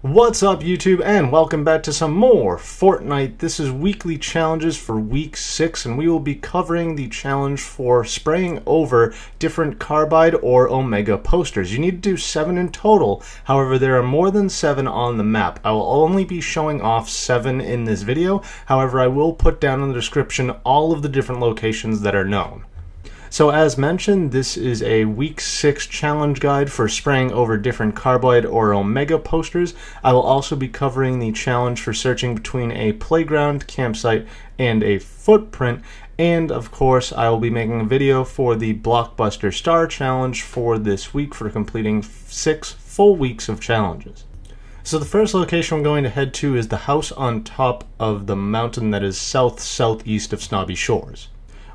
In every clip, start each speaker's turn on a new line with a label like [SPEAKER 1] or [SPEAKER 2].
[SPEAKER 1] What's up, YouTube, and welcome back to some more Fortnite. This is weekly challenges for week six, and we will be covering the challenge for spraying over different carbide or omega posters. You need to do seven in total. However, there are more than seven on the map. I will only be showing off seven in this video. However, I will put down in the description all of the different locations that are known. So as mentioned, this is a week 6 challenge guide for spraying over different carbide or omega posters. I will also be covering the challenge for searching between a playground, campsite, and a footprint. And of course, I will be making a video for the Blockbuster Star Challenge for this week for completing six full weeks of challenges. So the first location I'm going to head to is the house on top of the mountain that is south southeast of Snobby Shores.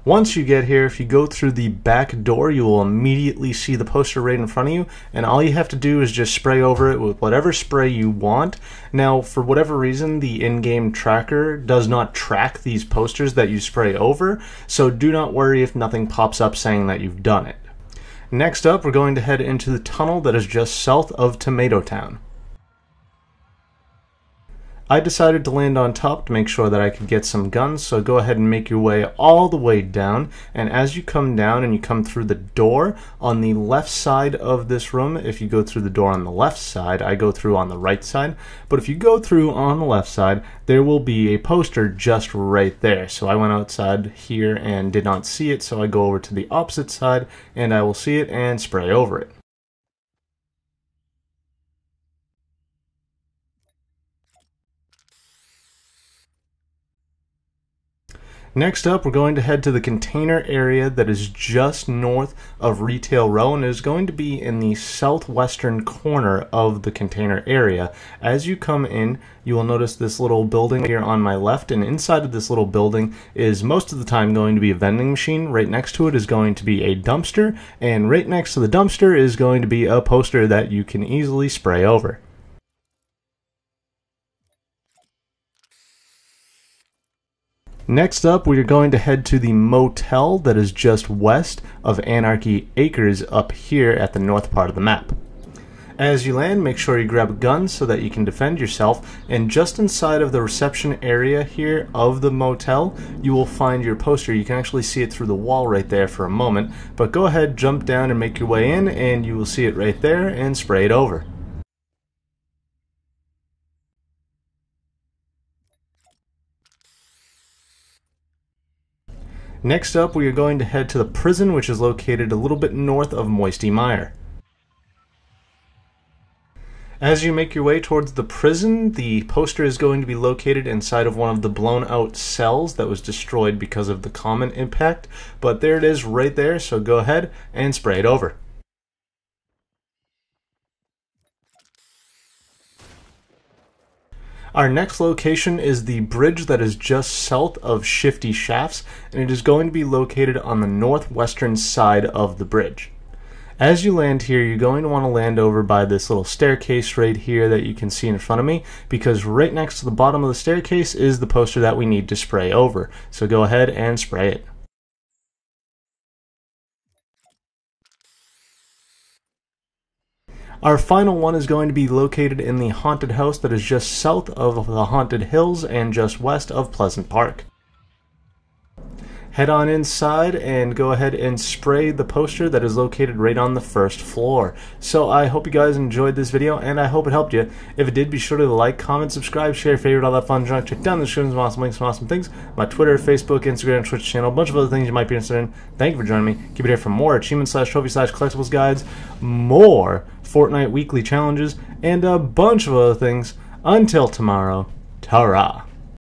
[SPEAKER 1] Once you get here, if you go through the back door, you will immediately see the poster right in front of you, and all you have to do is just spray over it with whatever spray you want. Now, for whatever reason, the in-game tracker does not track these posters that you spray over, so do not worry if nothing pops up saying that you've done it. Next up, we're going to head into the tunnel that is just south of Tomato Town. I decided to land on top to make sure that I could get some guns, so go ahead and make your way all the way down. And as you come down and you come through the door on the left side of this room, if you go through the door on the left side, I go through on the right side. But if you go through on the left side, there will be a poster just right there. So I went outside here and did not see it, so I go over to the opposite side and I will see it and spray over it. Next up, we're going to head to the container area that is just north of Retail Row and is going to be in the southwestern corner of the container area. As you come in, you will notice this little building here on my left, and inside of this little building is most of the time going to be a vending machine. Right next to it is going to be a dumpster, and right next to the dumpster is going to be a poster that you can easily spray over. Next up, we are going to head to the motel that is just west of Anarchy Acres up here at the north part of the map. As you land, make sure you grab a gun so that you can defend yourself, and just inside of the reception area here of the motel, you will find your poster. You can actually see it through the wall right there for a moment, but go ahead, jump down and make your way in, and you will see it right there, and spray it over. Next up, we are going to head to the prison, which is located a little bit north of Moisty Mire. As you make your way towards the prison, the poster is going to be located inside of one of the blown out cells that was destroyed because of the comet impact. But there it is right there, so go ahead and spray it over. Our next location is the bridge that is just south of Shifty Shafts, and it is going to be located on the northwestern side of the bridge. As you land here, you're going to want to land over by this little staircase right here that you can see in front of me, because right next to the bottom of the staircase is the poster that we need to spray over. So go ahead and spray it. Our final one is going to be located in the haunted house that is just south of the Haunted Hills and just west of Pleasant Park. Head on inside and go ahead and spray the poster that is located right on the first floor. So I hope you guys enjoyed this video and I hope it helped you. If it did, be sure to like, comment, subscribe, share, favorite, all that fun junk. Check down the description some awesome links, some awesome things. My Twitter, Facebook, Instagram, Twitch channel, a bunch of other things you might be interested in. Thank you for joining me. Keep it here for more achievement slash trophy slash collectibles guides, more Fortnite weekly challenges, and a bunch of other things. Until tomorrow, ta